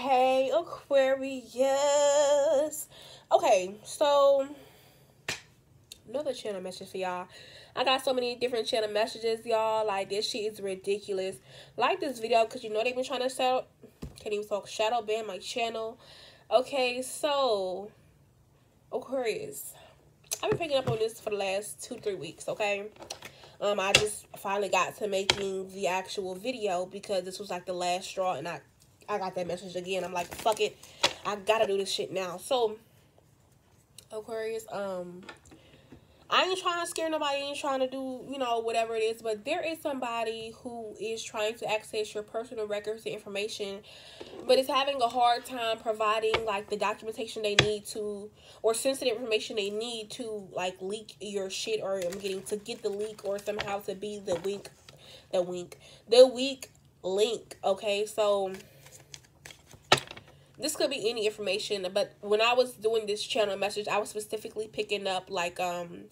Hey, Aquarius. Okay, so another channel message for y'all. I got so many different channel messages, y'all. Like, this shit is ridiculous. Like this video because you know they've been trying to sell. Can't even talk shadow ban my channel. Okay, so Aquarius. I've been picking up on this for the last two, three weeks, okay? Um, I just finally got to making the actual video because this was like the last straw and I I got that message again. I'm like, fuck it. I gotta do this shit now. So Aquarius, um I ain't trying to scare nobody, I ain't trying to do, you know, whatever it is, but there is somebody who is trying to access your personal records and information, but is having a hard time providing like the documentation they need to or sensitive information they need to like leak your shit or I'm getting to get the leak or somehow to be the wink the wink the weak link. Okay, so this could be any information but when i was doing this channel message i was specifically picking up like um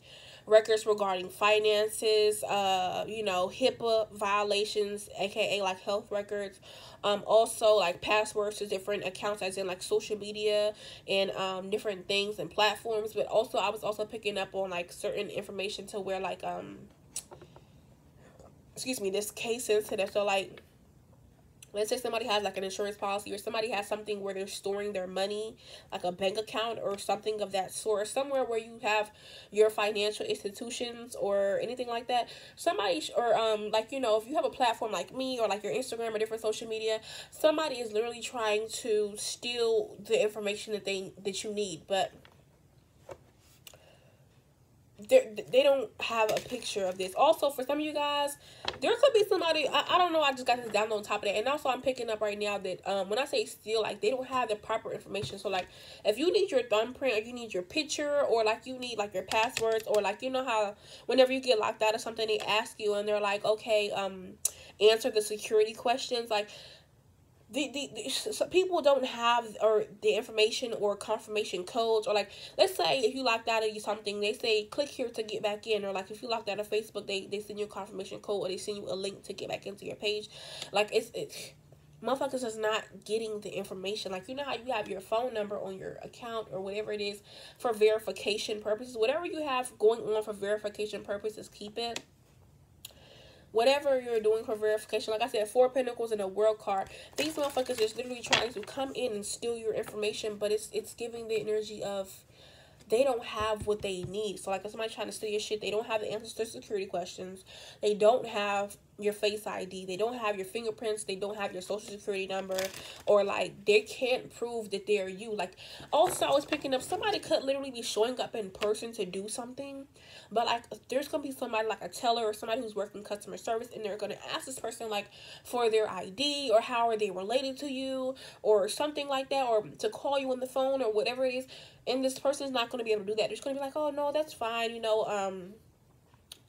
records regarding finances uh you know hipaa violations aka like health records um also like passwords to different accounts as in like social media and um different things and platforms but also i was also picking up on like certain information to where like um excuse me this case sensitive. So like let's say somebody has like an insurance policy or somebody has something where they're storing their money like a bank account or something of that sort somewhere where you have your financial institutions or anything like that somebody or um like you know if you have a platform like me or like your instagram or different social media somebody is literally trying to steal the information that they that you need but they don't have a picture of this. Also, for some of you guys, there could be somebody, I, I don't know, I just got this down on top of that. And also, I'm picking up right now that um, when I say steal, like, they don't have the proper information. So, like, if you need your thumbprint or you need your picture or, like, you need, like, your passwords or, like, you know how whenever you get locked out or something, they ask you and they're like, okay, um, answer the security questions. Like, the, the, the so people don't have or the information or confirmation codes or like let's say if you locked out of something they say click here to get back in or like if you locked out of facebook they, they send you a confirmation code or they send you a link to get back into your page. Like it's it's motherfuckers is not getting the information. Like you know how you have your phone number on your account or whatever it is for verification purposes? Whatever you have going on for verification purposes keep it whatever you're doing for verification. Like I said, four pentacles and a world card. These motherfuckers is literally trying to come in and steal your information, but it's it's giving the energy of they don't have what they need. So like if somebody trying to steal your shit, they don't have the answers to security questions. They don't have your face ID. They don't have your fingerprints. They don't have your social security number. Or like they can't prove that they're you. Like also I was picking up somebody could literally be showing up in person to do something. But like there's gonna be somebody like a teller or somebody who's working customer service and they're gonna ask this person like for their ID or how are they related to you or something like that or to call you on the phone or whatever it is and this person's not going to be able to do that. They're just going to be like, oh, no, that's fine. You know, um,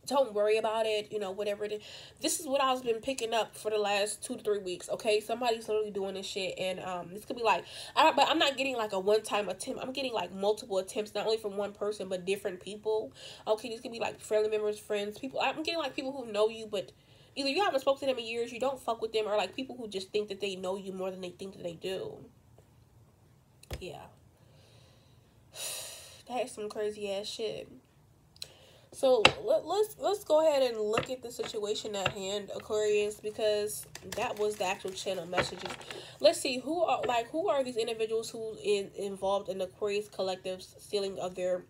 don't worry about it. You know, whatever it is. This is what I've been picking up for the last two to three weeks. Okay. Somebody's literally doing this shit. And, um, this could be like, I, but I'm not getting like a one time attempt. I'm getting like multiple attempts, not only from one person, but different people. Okay. These could be like family members, friends, people. I'm getting like people who know you, but either you haven't spoken to them in years, you don't fuck with them, or like people who just think that they know you more than they think that they do. Yeah. That's some crazy ass shit. So let, let's let's go ahead and look at the situation at hand, Aquarius, because that was the actual channel messages. Let's see who are like who are these individuals who is involved in the Aquarius collective's stealing of their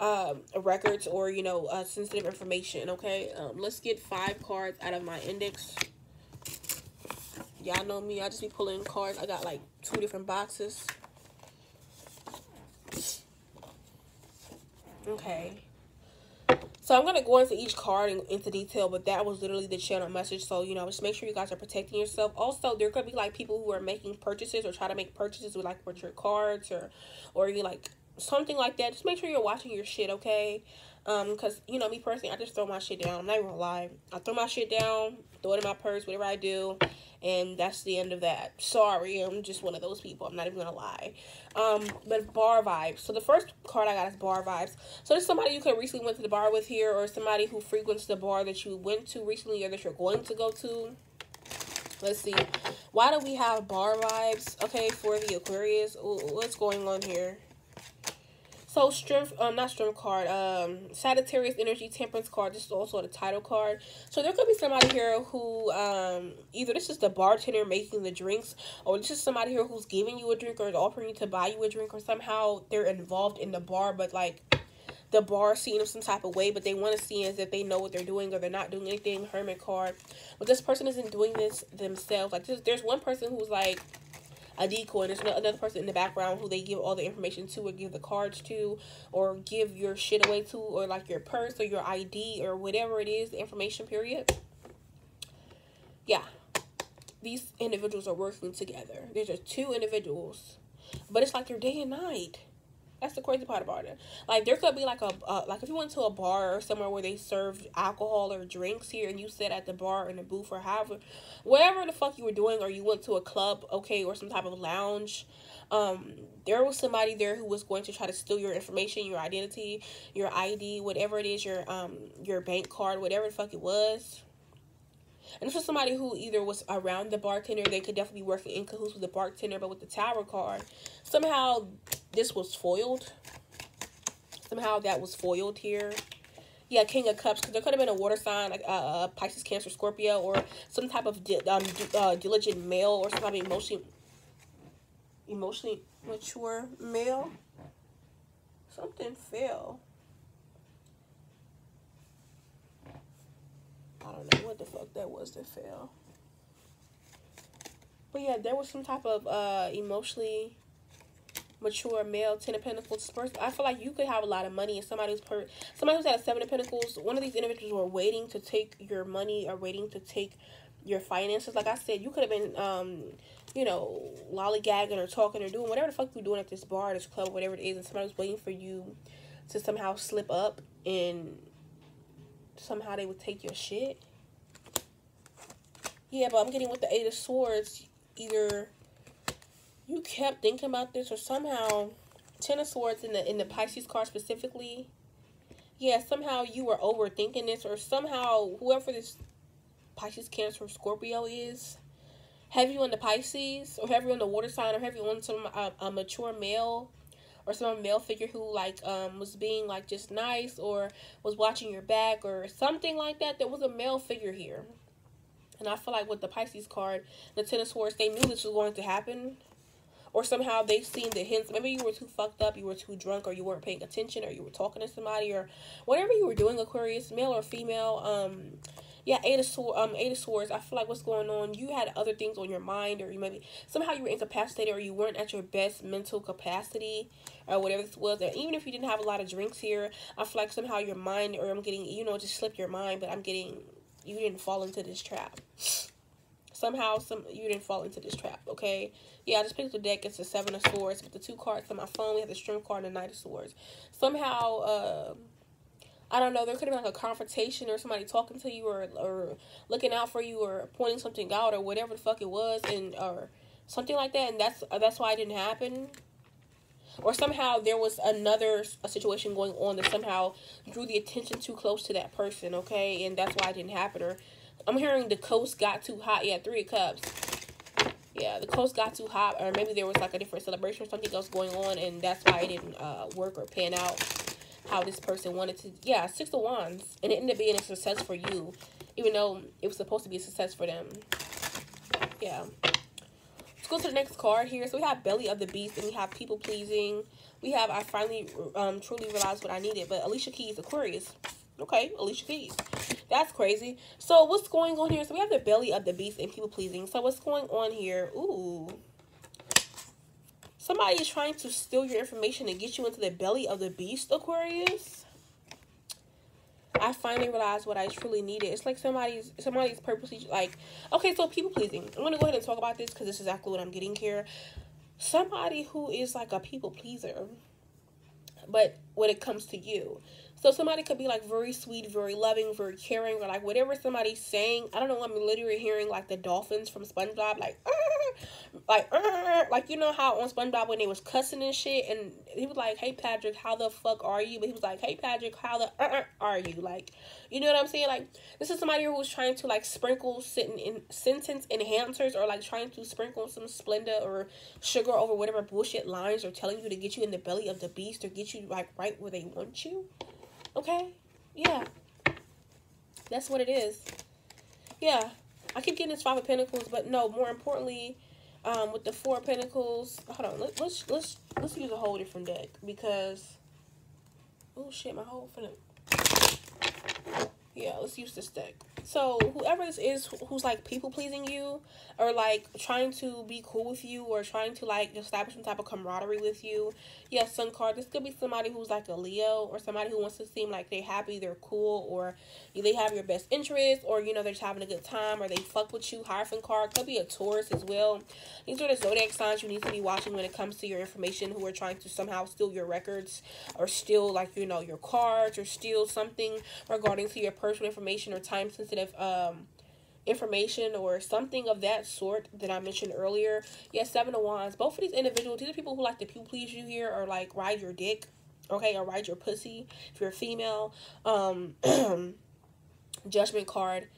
um, records or you know uh, sensitive information. Okay, um, let's get five cards out of my index. Y'all know me. I just be pulling cards. I got like two different boxes. Okay. So I'm going to go into each card in, into detail, but that was literally the channel message. So, you know, just make sure you guys are protecting yourself. Also, there could be like people who are making purchases or try to make purchases with like with your cards or, or you like something like that. Just make sure you're watching your shit, okay? Um, because, you know, me personally, I just throw my shit down. I'm not even gonna lie. I throw my shit down, throw it in my purse, whatever I do, and that's the end of that. Sorry, I'm just one of those people. I'm not even gonna lie. Um, but bar vibes. So the first card I got is bar vibes. So there's somebody you could recently went to the bar with here, or somebody who frequents the bar that you went to recently, or that you're going to go to. Let's see. Why do we have bar vibes? Okay, for the Aquarius. What's going on here? So strength, um, not strength card, um, Sagittarius energy temperance card. This is also the title card. So there could be somebody here who, um, either this is the bartender making the drinks, or this is somebody here who's giving you a drink or is offering to buy you a drink, or somehow they're involved in the bar, but like the bar seeing them some type of way, but they want to see as if they know what they're doing or they're not doing anything. Hermit card, but this person isn't doing this themselves. Like this, there's one person who's like a decoy. There's another person in the background who they give all the information to or give the cards to or give your shit away to or like your purse or your ID or whatever it is, the information period. Yeah. These individuals are working together. There's just two individuals. But it's like they're day and night. That's the crazy part about it. Like there could be like a uh, like if you went to a bar or somewhere where they serve alcohol or drinks here, and you sit at the bar in the booth or however, whatever the fuck you were doing, or you went to a club, okay, or some type of lounge. Um, there was somebody there who was going to try to steal your information, your identity, your ID, whatever it is, your um your bank card, whatever the fuck it was. And this was somebody who either was around the bartender, they could definitely working in cahoots with the bartender, but with the tower card, somehow this was foiled. Somehow that was foiled here. Yeah, King of Cups, because there could have been a water sign, like uh, uh, Pisces, Cancer, Scorpio, or some type of di um, uh, diligent male, or some type of emotionally, emotionally mature male. Something fell. I don't know what the fuck that was that fell. But yeah, there was some type of uh, emotionally mature male, Ten of Pentacles person. I feel like you could have a lot of money and somebody who's per somebody who's at a Seven of Pentacles. One of these individuals were waiting to take your money or waiting to take your finances. Like I said, you could have been, um, you know, lollygagging or talking or doing whatever the fuck you're doing at this bar, this club, whatever it is, and somebody was waiting for you to somehow slip up and somehow they would take your shit. Yeah, but I'm getting with the Eight of Swords, either you kept thinking about this or somehow Ten of Swords in the in the Pisces card specifically. Yeah, somehow you were overthinking this or somehow whoever this Pisces, Cancer, Scorpio is, have you on the Pisces or have you on the water sign or have you on some uh, a mature male or some male figure who like um was being like just nice or was watching your back or something like that. There was a male figure here. And I feel like with the Pisces card, the Ten of Swords, they knew this was going to happen. Or somehow they've seen the hints. Maybe you were too fucked up, you were too drunk, or you weren't paying attention, or you were talking to somebody, or whatever you were doing, Aquarius, male or female. Um, yeah, Eight of Swords, um, Eight of Swords, I feel like what's going on, you had other things on your mind, or you maybe, somehow you were incapacitated, or you weren't at your best mental capacity, or whatever this was, and even if you didn't have a lot of drinks here, I feel like somehow your mind, or I'm getting, you know, just slip your mind, but I'm getting, you didn't fall into this trap. Somehow, some you didn't fall into this trap, okay? Yeah, I just picked the deck. It's the Seven of Swords. With the two cards on my phone, we have the Strength card and the Knight of Swords. Somehow, uh, I don't know, there could have been like a confrontation or somebody talking to you or or looking out for you or pointing something out or whatever the fuck it was and or something like that and that's that's why it didn't happen. Or somehow there was another a situation going on that somehow drew the attention too close to that person, okay? And that's why it didn't happen. Or I'm hearing the coast got too hot. Yeah, three cups. Yeah, the coast got too hot. Or maybe there was like a different celebration or something else going on and that's why it didn't uh, work or pan out how this person wanted to. Yeah, Six of Wands. And it ended up being a success for you. Even though it was supposed to be a success for them. Yeah. Let's go to the next card here. So we have Belly of the Beast and we have People Pleasing. We have I finally um, truly realized what I needed. But Alicia Keys, Aquarius. Okay, Alicia Keys. That's crazy. So what's going on here? So we have the Belly of the Beast and People Pleasing. So what's going on here? Ooh. Somebody is trying to steal your information and get you into the belly of the beast, Aquarius. I finally realized what I truly needed. It's like somebody's somebody's purposely like, okay, so people pleasing. I'm gonna go ahead and talk about this because this is exactly what I'm getting here. Somebody who is like a people pleaser, but when it comes to you, so somebody could be like very sweet, very loving, very caring, or like whatever somebody's saying. I don't know. I'm literally hearing like the dolphins from SpongeBob, like. Ah! Like uh, like you know how on SpongeBob when they was cussing and shit, and he was like, "Hey Patrick, how the fuck are you?" But he was like, "Hey Patrick, how the uh, are you?" Like, you know what I'm saying? Like, this is somebody who was trying to like sprinkle sitting in sentence enhancers or like trying to sprinkle some Splenda or sugar over whatever bullshit lines are telling you to get you in the belly of the beast or get you like right where they want you. Okay, yeah, that's what it is. Yeah, I keep getting this Five of Pentacles, but no, more importantly, um, with the Four Pentacles, hold on, let, let's let's let's use a whole different deck because, oh shit, my whole finna. Yeah, let's use this deck. So whoever this is who's like people pleasing you or like trying to be cool with you or trying to like establish some type of camaraderie with you. Yeah, sun card. This could be somebody who's like a Leo or somebody who wants to seem like they're happy, they're cool, or they have your best interest, or you know they're just having a good time, or they fuck with you. Hierophant card could be a Taurus as well. These are the zodiac signs you need to be watching when it comes to your information. Who are trying to somehow steal your records or steal like you know your cards or steal something regarding to your personal information or time sensitive um information or something of that sort that I mentioned earlier. Yes, Seven of Wands. Both of these individuals, these are people who like to people please you here or like ride your dick. Okay, or ride your pussy if you're a female. Um judgment card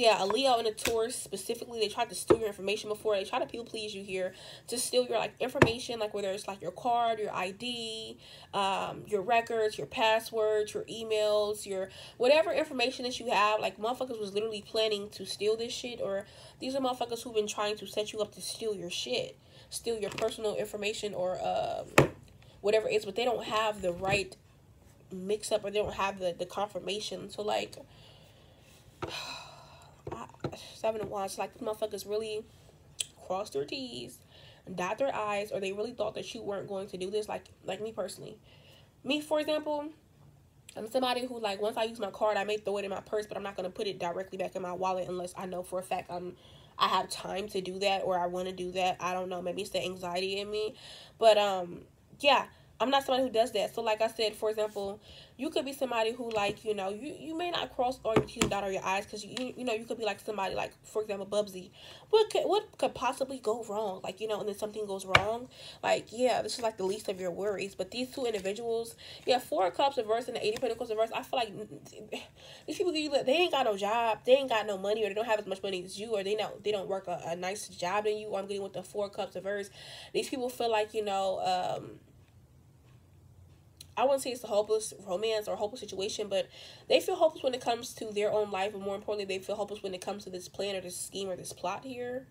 yeah, a Leo and a Taurus specifically, they tried to steal your information before. They try to people please you here to steal your like information, like whether it's like your card, your ID, um, your records, your passwords, your emails, your whatever information that you have. Like motherfuckers was literally planning to steal this shit, or these are motherfuckers who've been trying to set you up to steal your shit, steal your personal information or um, whatever it is, but they don't have the right mix up or they don't have the the confirmation. So like. seven wands like the motherfuckers really crossed their t's dot their i's or they really thought that you weren't going to do this like like me personally. Me for example i'm somebody who like once i use my card i may throw it in my purse but i'm not going to put it directly back in my wallet unless i know for a fact i'm i have time to do that or i want to do that. I don't know. Maybe it's the anxiety in me. But um yeah I'm not somebody who does that. So like I said, for example, you could be somebody who like, you know, you, you may not cross all your T's and dot all your I's because you, you know, you could be like somebody like, for example, Bubsy. What could, what could possibly go wrong? Like, you know, and then something goes wrong. Like, yeah, this is like the least of your worries. But these two individuals, yeah, four cups reverse and the 80 pentacles reverse. I feel like these people, they ain't got no job. They ain't got no money or they don't have as much money as you or they don't, they don't work a, a nice job than you. I'm getting with the four cups reverse. These people feel like, you know, um, I wouldn't say it's a hopeless romance or hopeless situation, but they feel hopeless when it comes to their own life, and more importantly, they feel hopeless when it comes to this plan or this scheme or this plot here.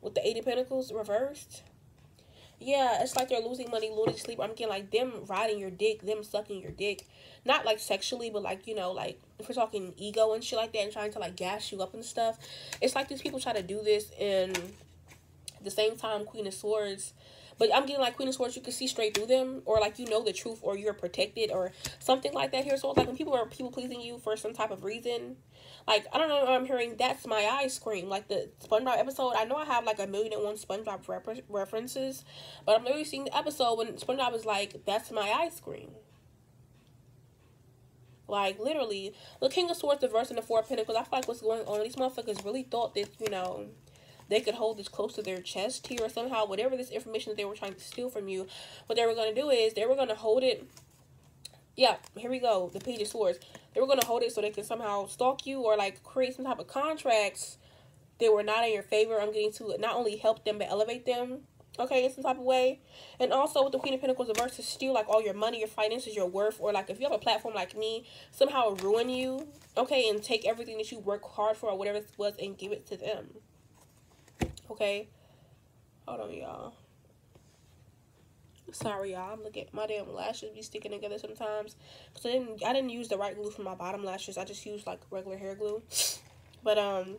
With the Eight of Pentacles reversed. Yeah, it's like they're losing money, losing sleep. I'm getting like them riding your dick, them sucking your dick. Not like sexually, but like, you know, like if we're talking ego and shit like that and trying to like gas you up and stuff. It's like these people try to do this and the same time Queen of Swords but I'm getting like Queen of Swords, you can see straight through them, or like you know the truth, or you're protected, or something like that here. So like when people are people pleasing you for some type of reason, like I don't know, I'm hearing that's my eye scream. Like the SpongeBob episode, I know I have like a million and one SpongeBob references, but I'm literally seeing the episode when SpongeBob is like, "That's my eye scream." Like literally, the King of Swords, the verse in the Four of Pentacles. I feel like what's going on. These motherfuckers really thought that you know they could hold this close to their chest here or somehow whatever this information that they were trying to steal from you what they were going to do is they were going to hold it. Yeah here we go the page of swords. They were going to hold it so they could somehow stalk you or like create some type of contracts that were not in your favor. I'm getting to not only help them but elevate them okay in some type of way. And also with the queen of pentacles the verse to steal like all your money your finances your worth or like if you have a platform like me somehow ruin you okay and take everything that you work hard for or whatever it was and give it to them Okay. Hold on, y'all. Sorry, y'all. I'm looking my damn lashes be sticking together sometimes. Cause I didn't I didn't use the right glue for my bottom lashes. I just used like regular hair glue. But um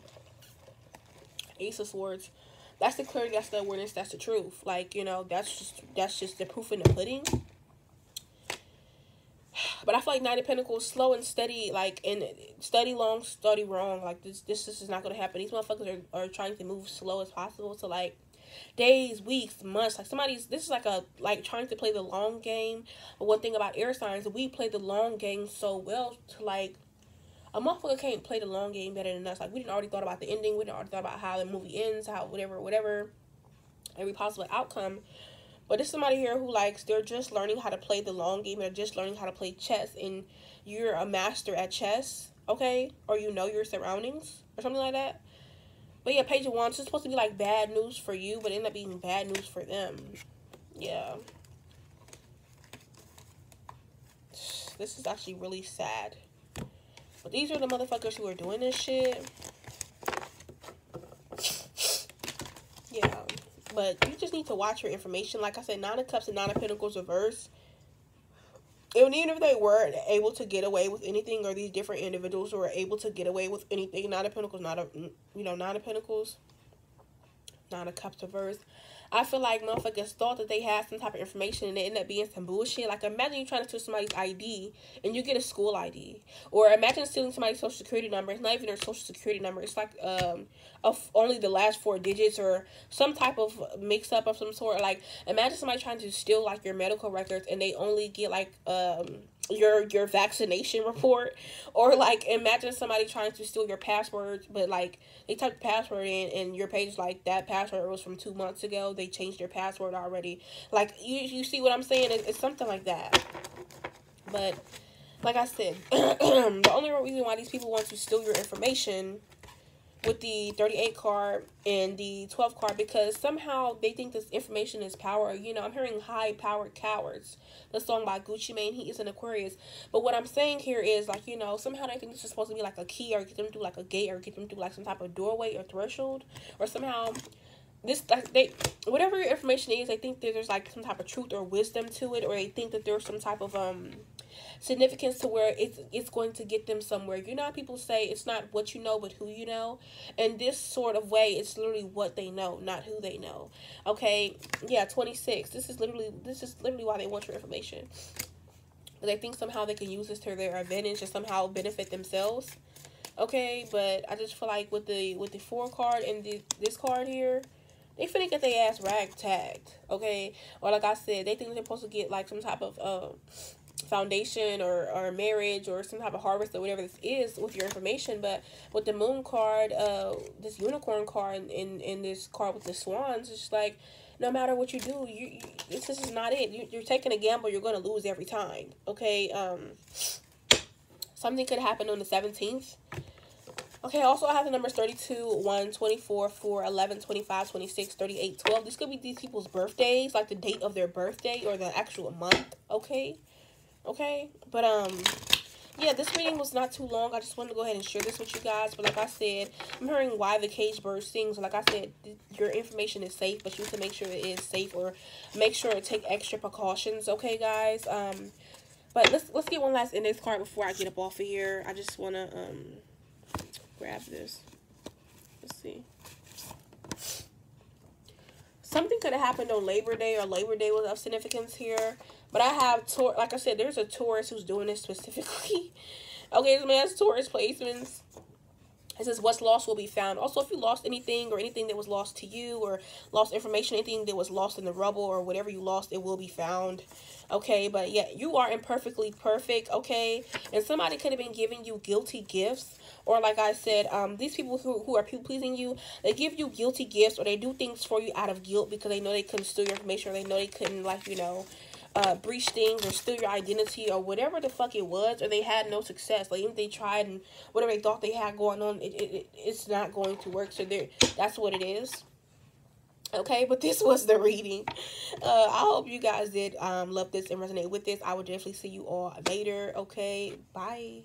Ace of Swords. That's the clarity, that's the awareness, that's the truth. Like, you know, that's just that's just the proof in the pudding. But I feel like Nine of Pentacles, slow and steady, like and study long, study wrong. Like this, this, this is not gonna happen. These motherfuckers are, are trying to move slow as possible. So like days, weeks, months. Like somebody's this is like a like trying to play the long game. But one thing about air signs, we play the long game so well to like a motherfucker can't play the long game better than us. Like we didn't already thought about the ending, we didn't already thought about how the movie ends, how whatever, whatever, every possible outcome. But there's somebody here who likes they're just learning how to play the long game, they're just learning how to play chess, and you're a master at chess, okay? Or you know your surroundings or something like that. But yeah, page one, it's supposed to be like bad news for you, but end up being bad news for them. Yeah. This is actually really sad. But these are the motherfuckers who are doing this shit. Yeah. But you just need to watch your information. Like I said, Nine of Cups and Nine of Pentacles reverse. And even if they weren't able to get away with anything, or these different individuals who are able to get away with anything, Nine of Pentacles, not a, you know, Nine of Pentacles, Nine of Cups reverse. I feel like motherfuckers thought that they had some type of information and it ended up being some bullshit. Like imagine you trying to steal somebody's ID and you get a school ID, or imagine stealing somebody's social security number. It's not even their social security number. It's like um of only the last four digits or some type of mix up of some sort. Like imagine somebody trying to steal like your medical records and they only get like um your your vaccination report or like imagine somebody trying to steal your password but like they type the password in and your page is like that password was from two months ago. They changed their password already. Like you, you see what i'm saying? It's, it's something like that. But like i said the only reason why these people want to steal your information with the 38 card and the 12 card because somehow they think this information is power. You know, I'm hearing high powered cowards. The song by Gucci Mane, he is an Aquarius. But what I'm saying here is like, you know, somehow they think this is supposed to be like a key or get them through like a gate or get them through like some type of doorway or threshold or somehow this they whatever your information is, they think that there's like some type of truth or wisdom to it or they think that there's some type of um significance to where it's it's going to get them somewhere. You know people say it's not what you know but who you know? And this sort of way it's literally what they know, not who they know. Okay? Yeah, 26. This is literally this is literally why they want your information. They think somehow they can use this to their advantage and somehow benefit themselves. Okay, but I just feel like with the with the four card and the, this card here, they finna get their ass rag tagged, okay? Or like I said, they think they're supposed to get like some type of uh, foundation or, or marriage or some type of harvest or whatever this is with your information. But with the moon card, uh, this unicorn card and, in this card with the swans, it's just like no matter what you do, you, you this, this is not it. You, you're taking a gamble. You're going to lose every time. Okay. Um, something could happen on the 17th. Okay, also I have the numbers 32, 1, 24, 4, 11, 25, 26, 38, 12. This could be these people's birthdays, like the date of their birthday or the actual month, okay? Okay? But um yeah this reading was not too long. I just wanted to go ahead and share this with you guys. But like i said i'm hearing why the cage bird sings like i said your information is safe but you to make sure it is safe or make sure to take extra precautions okay guys? Um but let's let's get one last index card before i get up off of here. I just want to um grab this. Let's see. Something could have happened on labor day or labor day was of significance here but I have, tour like I said, there's a Taurus who's doing this specifically. okay, this man has Taurus placements. It says, what's lost will be found. Also, if you lost anything or anything that was lost to you or lost information, anything that was lost in the rubble or whatever you lost, it will be found. Okay, but yeah, you are imperfectly perfect, okay? And somebody could have been giving you guilty gifts. Or like I said, um, these people who, who are people-pleasing you, they give you guilty gifts or they do things for you out of guilt because they know they couldn't steal your information or they know they couldn't, like, you know, uh, breach things or steal your identity or whatever the fuck it was, or they had no success. Like even they tried and whatever they thought they had going on, it, it, it's not going to work. So there, that's what it is. Okay, but this was the reading. Uh, I hope you guys did um, love this and resonate with this. I will definitely see you all later. Okay, bye.